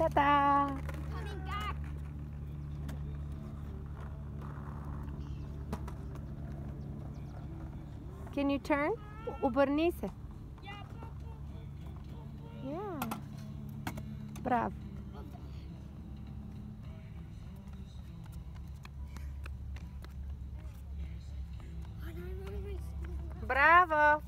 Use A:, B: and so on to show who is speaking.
A: Ta-da!
B: Coming back!
A: Can you turn? Ubernice. Yeah. Bravo. Bravo!